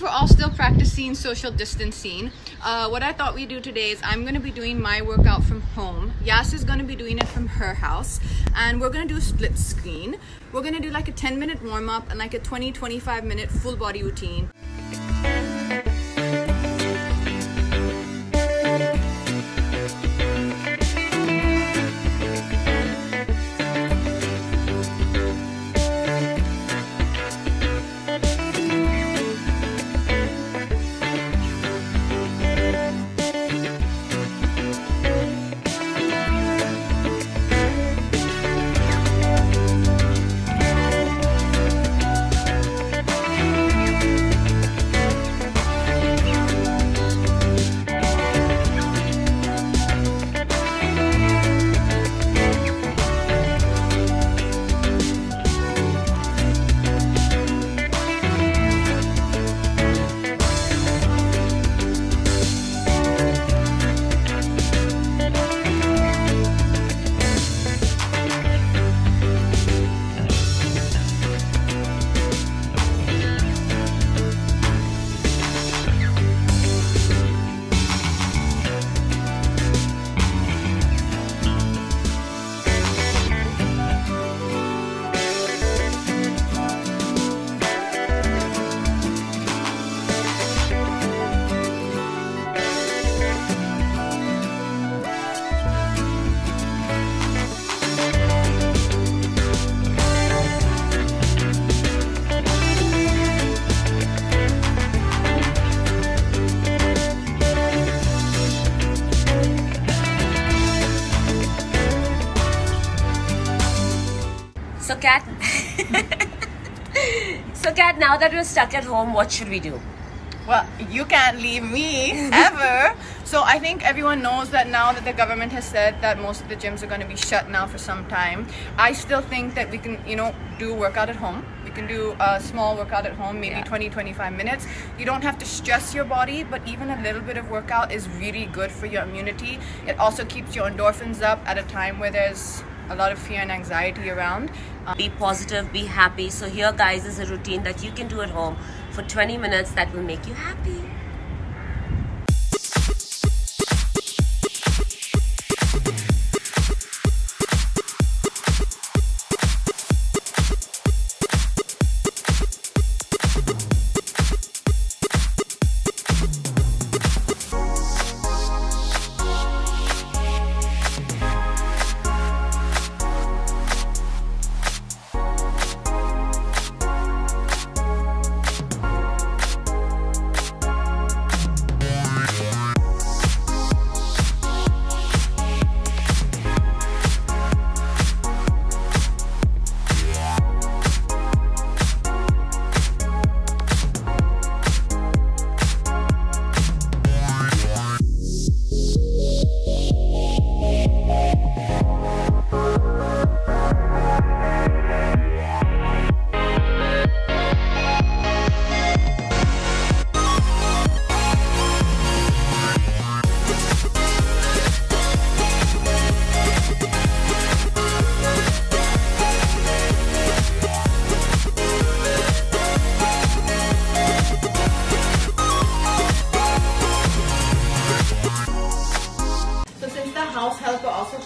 since we're all still practicing social distancing, uh, what I thought we'd do today is I'm to be doing my workout from home. Yas is to be doing it from her house. And we're to do a split screen. We're to do like a 10 minute warm up and like a 20 25 minute full body routine. Kat. so, Kat, now that we're stuck at home, what should we do? Well, you can't leave me ever. so I think everyone knows that now that the government has said that most of the gyms are going to be shut now for some time. I still think that we can, you know, do workout at home. We can do a small workout at home, maybe Yeah. 20, 25 minutes. You don't have to stress your body, but even a little bit of workout is really good for your immunity. It also keeps your endorphins up at a time where there's a lot of fear and anxiety around. Um, Be positive, be happy. So, here, guys, is a routine that you can do at home for 20 minutes that will make you happy.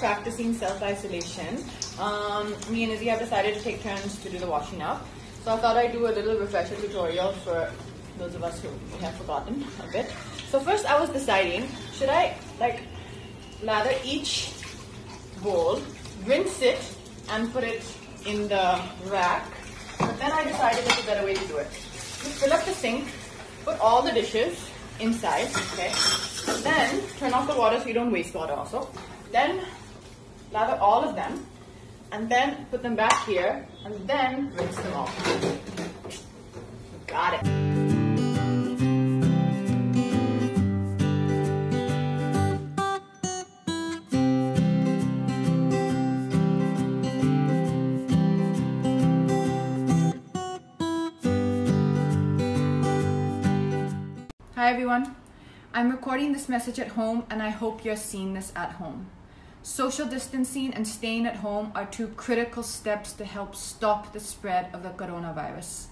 Practicing self-isolation, um, me and Izzy have decided to take turns to do the washing up. So I thought I'd do a little refresher tutorial for those of us who have forgotten a bit. So first I was deciding, should I like lather each bowl, rinse it, and put it in the rack? But then I decided there's a better way to do it. Fill up the sink, put all the dishes inside, okay? Then turn off the water so you don't waste water also. Then lather all of them and then put them back here and then rinse them off. Got it. Hi everyone. I'm recording this message at home and I hope you're seeing this at home. Social distancing and staying at home are two critical steps to help stop the spread of the coronavirus.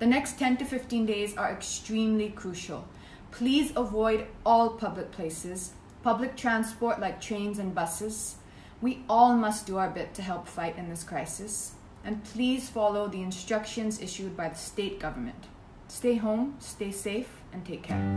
The next 10 to 15 days are extremely crucial. Please avoid all public places, public transport like trains and buses. We all must do our bit to help fight in this crisis. And please follow the instructions issued by the state government. Stay home, stay safe, and take care.